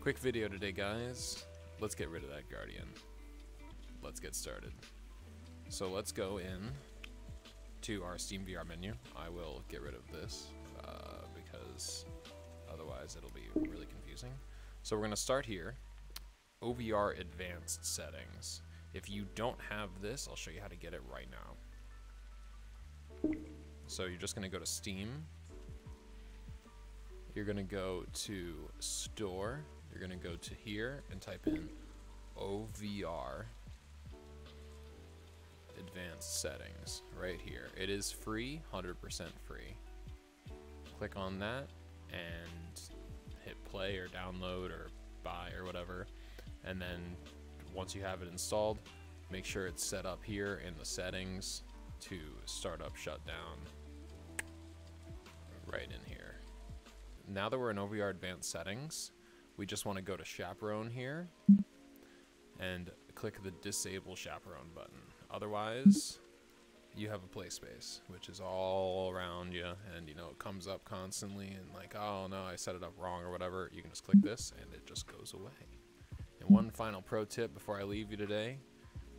Quick video today, guys. Let's get rid of that Guardian. Let's get started. So let's go in to our Steam VR menu. I will get rid of this uh, because otherwise it'll be really confusing. So we're going to start here. OVR Advanced Settings. If you don't have this, I'll show you how to get it right now. So you're just going to go to Steam. You're to go to Store. You're to go to here and type in OVR Advanced Settings right here. It is free, 100% free. Click on that and hit play or download or buy or whatever. And then once you have it installed, make sure it's set up here in the settings to start up shutdown Now that we're in OVR advanced settings, we just want to go to chaperone here and click the disable chaperone button. Otherwise, you have a play space, which is all around you, and you know it comes up constantly, and like, oh no, I set it up wrong or whatever. You can just click this, and it just goes away. And one final pro tip before I leave you today: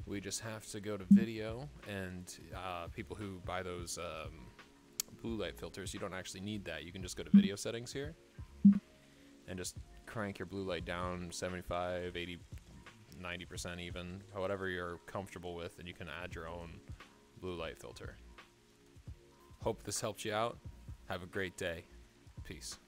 we just have to go to video, and uh, people who buy those um, blue light filters, you don't actually need that. You can just go to video settings here, and just crank your blue light down 75, 80, 90% even, whatever you're comfortable with, and you can add your own blue light filter. Hope this helped you out. Have a great day. Peace.